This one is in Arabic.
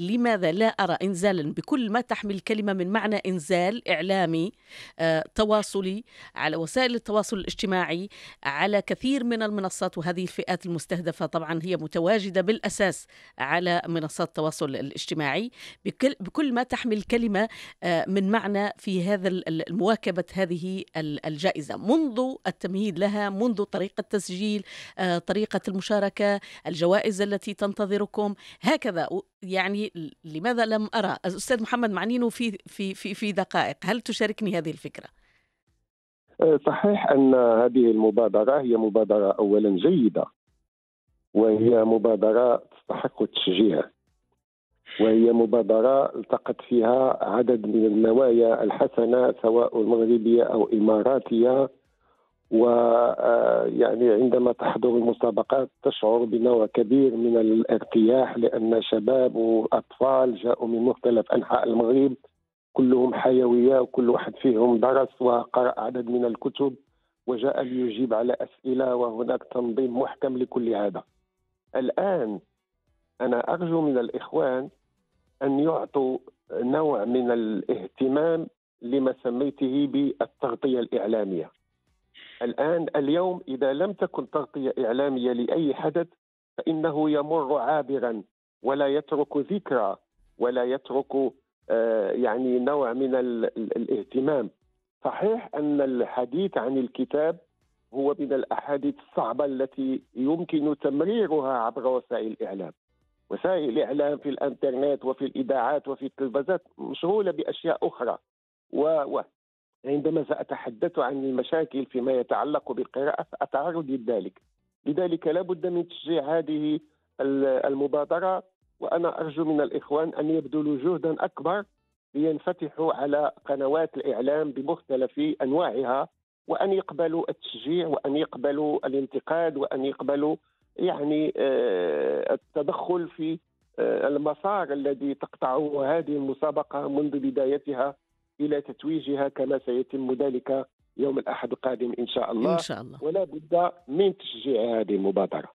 لماذا لا أرى إنزالا؟ بكل ما تحمل الكلمة من معنى إنزال إعلامي آه، تواصلي على وسائل التواصل الاجتماعي على كثير من المنصات وهذه الفئات المستهدفة طبعا هي متواجدة بالأساس على منصات التواصل الاجتماعي. بكل, ما تحمل كلمة آه، من معنى في هذا مواكبة هذه الجائزة. منذ التمهيد لها منذ طريقة تسجيل آه، طريقة المشاركة الجوائز التي تنتظركم هكذا. يعني لماذا لم أرى الأستاذ محمد معنينو في في في في دقائق هل تشاركني هذه الفكرة؟ أه، صحيح أن هذه المبادرة هي مبادرة أولا جيدة وهي مبادرة تستحق التشجيع وهي مبادرة التقت فيها عدد من النوايا الحسنة سواء مغربية أو إماراتية ويعني عندما تحضر المسابقات تشعر بنوع كبير من الارتياح لأن شباب وأطفال جاءوا من مختلف أنحاء المغرب. كلهم حيوية وكل واحد فيهم درس وقرأ عدد من الكتب وجاء ليجيب على أسئلة وهناك تنظيم محكم لكل هذا. الآن أنا أرجو من الإخوان أن يعطوا نوع من الاهتمام لما سميته بالتغطية الإعلامية. الآن اليوم إذا لم تكن تغطية إعلامية لأي حدث فإنه يمر عابرا ولا يترك ذكرى ولا يترك آه، يعني نوع من الاهتمام. صحيح أن الحديث عن الكتاب هو من الأحاديث الصعبة التي يمكن تمريرها عبر وسائل الإعلام. وسائل الإعلام في الإنترنت وفي الإذاعات وفي التلفزات مشغولة بأشياء أخرى. و... عندما سأتحدث عن المشاكل فيما يتعلق بالقراءة سأتعرض لذلك. لذلك لا بد من تشجيع هذه المبادرة وأنا أرجو من الإخوان أن يبذلوا جهدا أكبر لينفتحوا على قنوات الإعلام بمختلف أنواعها وأن يقبلوا التشجيع وأن يقبلوا الانتقاد وأن يقبلوا يعني آه، التدخل في آه، المسار الذي تقطعه هذه المسابقة منذ بدايتها. إلى تتويجها كما سيتم ذلك يوم الأحد القادم إن شاء الله. إن شاء الله. ولا بد من تشجيع هذه المبادرة.